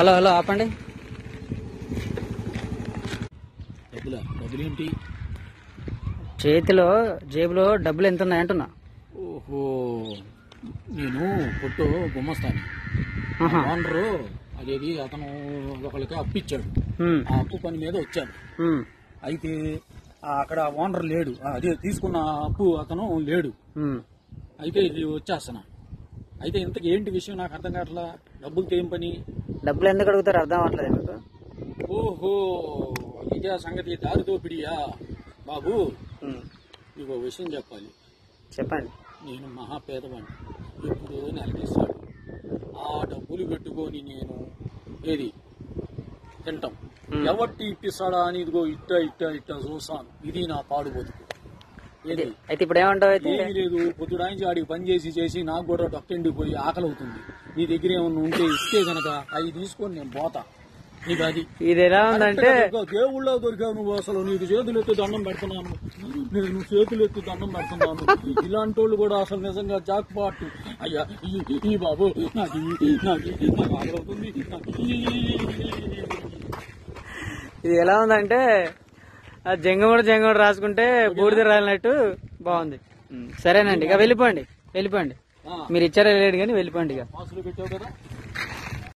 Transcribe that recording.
Hello hello ఆపండి. డబ్బులా? డబ్బులు ఏంటి? చేతిలో జేబులో డబ్బులు ఎంత ఉన్నాయి అంటున్నా. ఓహో నేను కొట్టు గుమ్మస్తాను. ఓనరు అదేది అతను ఒకరికి అప్పు ఇచ్చాడు. ఉమ్, ఆ అప్పు పని మీద వచ్చాను ఉమ్, అయితే అక్కడ ఓనర్ లేడు. అదే తీసుకున్న అప్పు అతను లేడు. అయితే ఇది వచ్చేస్తున్నా. అయితే ఇంతకు ఏంటి విషయం? నాకు అర్థం కావట్లా? డబ్బులతో ఏం పని? డబ్బులు ఎందుకు అడుగుతారు? అర్థం అవ్వట్లేదు మీకు ఓహో ఇదే సంగతి దారితో పిడియా బాబు నీకు విషయం చెప్పాలి. చెప్పండి. నేను మహా పేదవాడిని ఎప్పుడో నెలకిస్తాడు ఆ డబ్బులు పెట్టుకొని నేను ఏది? తింటాం. ఎవట్టి ఇప్పిస్తాడా అని ఇదిగో ఇట్ట ఇట్ట ఇట్ట చూసాను ఇది నా పాడు బతుకు. ఏది? అయితే ఇప్పుడు ఏమంటావు ఏమీ లేదు. పొద్దుడాయించి ఆడికి పని చేసి చేసి నాకు కూడా డొక్కెండిపోయి ఆకలి అవుతుంది నీ దగ్గర ఏమన్నా ఉంటే ఇస్తే గనక అవి తీసుకొని నేను పోతా నీకు అది ఇది ఎలా ఉందంటే దేవుళ్ళ దొరికావు నువ్వు అసలు నీకు చేతులు ఎత్తి దండం పెడుతున్నాను నేను చేతులు ఎత్తి దండం పెడుతున్నాను ఇలాంటి వాళ్ళు కూడా అసలు నిజంగా జాక్ పాట్ అయ్యా ఈ- బాబు నాకు నాకు ఇది ఎలా ఉందంటే ఆ జంగముడు జంగముడు రాసుకుంటే బూడిద రాలినట్టు బాగుంది సరేనండి ఇక వెళ్ళిపోండి వెళ్ళిపోండి మీరు ఇచ్చారా లేడు కానీ వెళ్ళిపోండి ఇక. కదా?